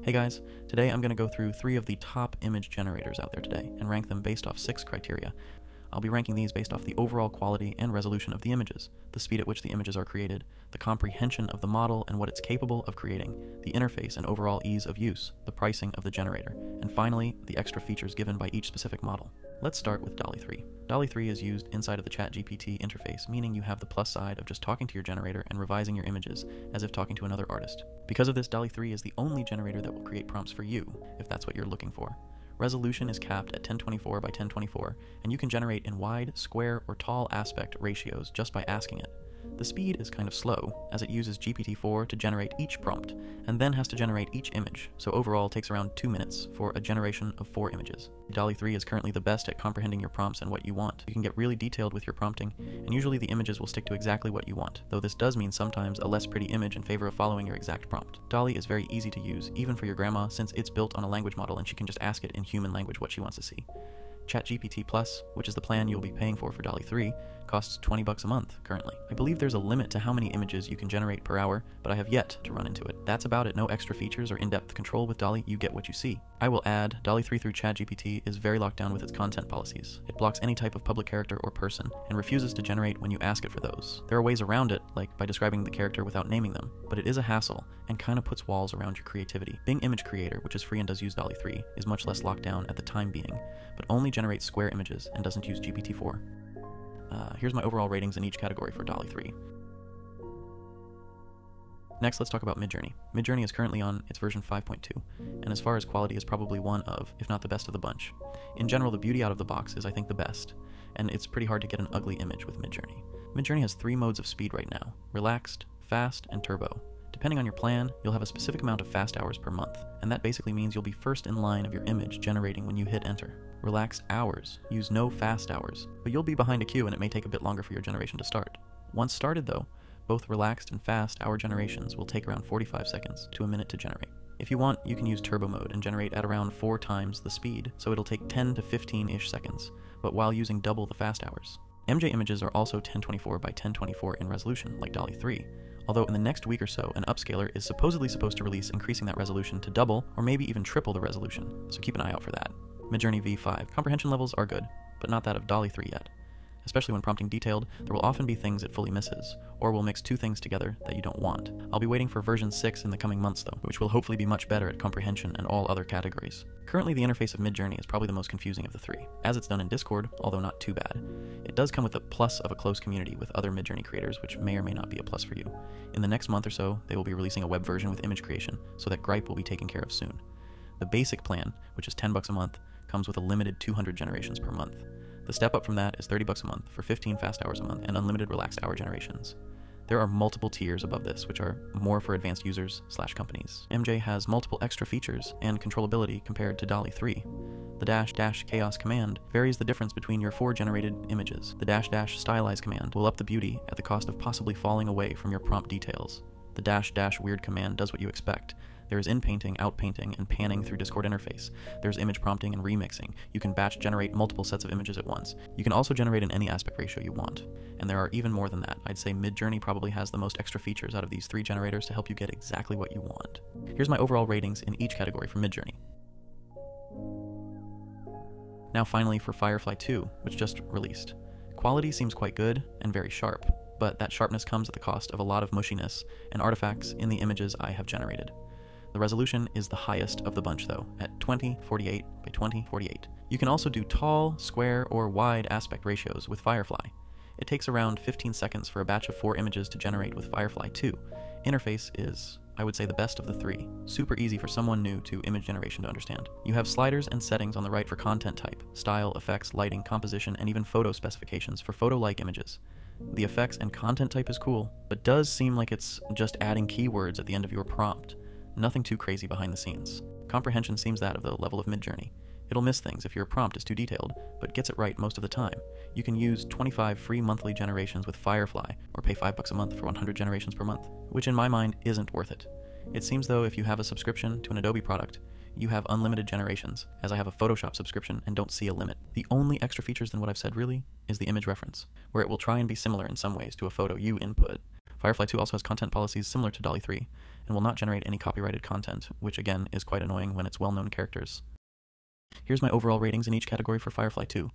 Hey guys, today I'm going to go through three of the top image generators out there today and rank them based off six criteria. I'll be ranking these based off the overall quality and resolution of the images, the speed at which the images are created, the comprehension of the model and what it's capable of creating, the interface and overall ease of use, the pricing of the generator, and finally, the extra features given by each specific model. Let's start with DALL-E 3. DALL-E 3 is used inside of the ChatGPT interface, meaning you have the plus side of just talking to your generator and revising your images as if talking to another artist. Because of this, DALL-E 3 is the only generator that will create prompts for you, if that's what you're looking for. Resolution is capped at 1024 by 1024, and you can generate in wide, square, or tall aspect ratios just by asking it. The speed is kind of slow, as it uses GPT-4 to generate each prompt, and then has to generate each image, so overall takes around 2 minutes for a generation of 4 images. DALL-E 3 is currently the best at comprehending your prompts and what you want. You can get really detailed with your prompting, and usually the images will stick to exactly what you want, though this does mean sometimes a less pretty image in favor of following your exact prompt. DALL-E is very easy to use, even for your grandma, since it's built on a language model and she can just ask it in human language what she wants to see. ChatGPT Plus, which is the plan you'll be paying for for DALL-E 3, costs 20 bucks a month currently. I believe there's a limit to how many images you can generate per hour, but I have yet to run into it. That's about it. No extra features or in-depth control with DALL-E, you get what you see. I will add, DALL-E 3 through ChatGPT is very locked down with its content policies. It blocks any type of public character or person, and refuses to generate when you ask it for those. There are ways around it, like by describing the character without naming them, but it is a hassle, and kinda puts walls around your creativity. Bing Image Creator, which is free and does use DALL-E 3, is much less locked down at the time being, but only generates square images and doesn't use GPT-4. Uh, here's my overall ratings in each category for DALL-E 3. Next, let's talk about Midjourney. Midjourney is currently on its version 5.2, and as far as quality is probably one of, if not the best of the bunch. In general, the beauty out of the box is I think the best, and it's pretty hard to get an ugly image with Midjourney. Midjourney has three modes of speed right now, relaxed, fast, and turbo. Depending on your plan, you'll have a specific amount of fast hours per month, and that basically means you'll be first in line of your image generating when you hit enter. Relaxed hours use no fast hours, but you'll be behind a queue and it may take a bit longer for your generation to start. Once started though, both relaxed and fast hour generations will take around 45 seconds to a minute to generate. If you want, you can use turbo mode and generate at around 4 times the speed, so it'll take 10 to 15-ish seconds, but while using double the fast hours. MJ images are also 1024 by 1024 in resolution, like DALL-E 3, although in the next week or so, an upscaler is supposedly supposed to release increasing that resolution to double or maybe even triple the resolution, so keep an eye out for that. Midjourney V5 comprehension levels are good, but not that of DALL-E 3 yet. Especially when prompting detailed, there will often be things it fully misses, or will mix two things together that you don't want. I'll be waiting for version 6 in the coming months though, which will hopefully be much better at comprehension and all other categories. Currently the interface of Midjourney is probably the most confusing of the three, as it's done in Discord, although not too bad. It does come with the plus of a close community with other Midjourney creators, which may or may not be a plus for you. In the next month or so, they will be releasing a web version with image creation, so that gripe will be taken care of soon. The basic plan, which is 10 bucks a month, comes with a limited 200 generations per month. The step up from that is 30 bucks a month for 15 fast hours a month and unlimited relaxed hour generations. There are multiple tiers above this, which are more for advanced users slash companies. MJ has multiple extra features and controllability compared to DALL-E 3. The dash dash chaos command varies the difference between your four generated images. The dash dash stylize command will up the beauty at the cost of possibly falling away from your prompt details. The dash dash weird command does what you expect, there is in-painting, out-painting, and panning through Discord interface. There's image prompting and remixing. You can batch generate multiple sets of images at once. You can also generate in any aspect ratio you want. And there are even more than that. I'd say Midjourney probably has the most extra features out of these three generators to help you get exactly what you want. Here's my overall ratings in each category for Midjourney. Now finally for Firefly 2, which just released. Quality seems quite good and very sharp, but that sharpness comes at the cost of a lot of mushiness and artifacts in the images I have generated. The resolution is the highest of the bunch though, at 2048 by 2048. You can also do tall, square, or wide aspect ratios with Firefly. It takes around 15 seconds for a batch of four images to generate with Firefly 2. Interface is, I would say, the best of the three. Super easy for someone new to image generation to understand. You have sliders and settings on the right for content type, style, effects, lighting, composition, and even photo specifications for photo-like images. The effects and content type is cool, but does seem like it's just adding keywords at the end of your prompt. Nothing too crazy behind the scenes. Comprehension seems that of the level of Midjourney. It'll miss things if your prompt is too detailed, but gets it right most of the time. You can use 25 free monthly generations with Firefly, or pay 5 bucks a month for 100 generations per month, which in my mind isn't worth it. It seems though if you have a subscription to an Adobe product, you have unlimited generations, as I have a Photoshop subscription and don't see a limit. The only extra features than what I've said really is the image reference, where it will try and be similar in some ways to a photo you input. Firefly 2 also has content policies similar to DALL-E 3, and will not generate any copyrighted content, which again is quite annoying when it's well known characters. Here's my overall ratings in each category for Firefly 2.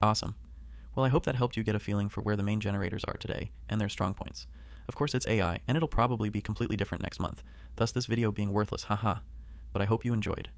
Awesome. Well, I hope that helped you get a feeling for where the main generators are today and their strong points. Of course, it's AI, and it'll probably be completely different next month, thus, this video being worthless, haha. But I hope you enjoyed.